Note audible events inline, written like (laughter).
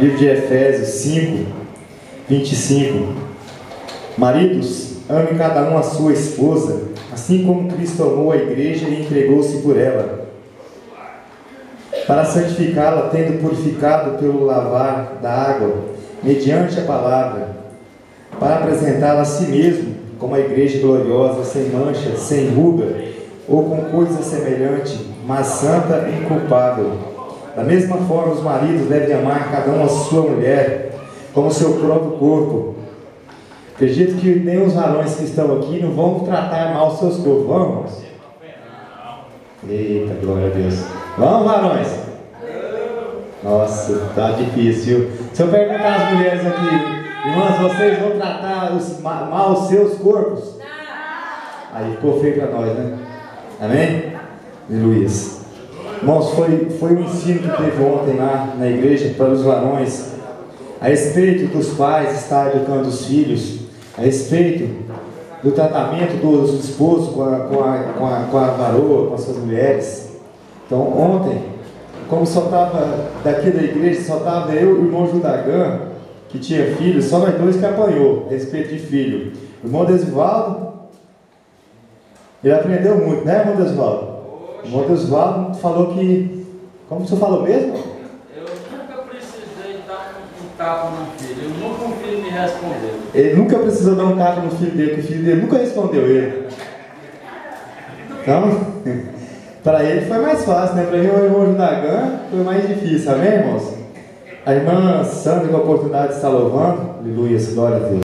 Livro de Efésios 5, 25. Maridos, ame cada um a sua esposa, assim como Cristo amou a igreja e entregou-se por ela, para santificá-la, tendo purificado pelo lavar da água, mediante a palavra, para apresentá-la a si mesmo como a igreja gloriosa, sem mancha, sem ruga, ou com coisa semelhante, mas santa e inculpável. Da mesma forma, os maridos devem amar cada um a sua mulher, como seu próprio corpo. Acredito que nem os varões que estão aqui não vão tratar mal os seus corpos, vamos? Eita, glória a Deus. Vamos, varões? Nossa, tá difícil. Se eu perguntar às mulheres aqui, irmãs, vocês vão tratar os, mal os seus corpos? Aí ficou feio para nós, né? Amém? Luiz. Irmãos, foi, foi um ensino que teve ontem lá na igreja para os varões a respeito dos pais estar educando os filhos, a respeito do tratamento dos esposos com a, com a, com a, com a varoa, com as suas mulheres. Então, ontem, como só estava daqui da igreja, só estava eu e o irmão Judagan, que tinha filho, só nós dois que apanhou a respeito de filho. O irmão Desivaldo, ele aprendeu muito, né, irmão Desivaldo? O Desivaldo falou que. Como o senhor falou mesmo? Eu nunca precisei dar um tapa no filho, eu nunca um filho me respondeu. Ele nunca precisou dar um tapa no filho dele, que o filho dele nunca respondeu ele. Então, (laughs) para ele foi mais fácil, né? Para mim, o irmão Judagan foi mais difícil, amém, irmãos? A irmã Sandra, com a oportunidade de estar louvando, aleluia, glória a Deus.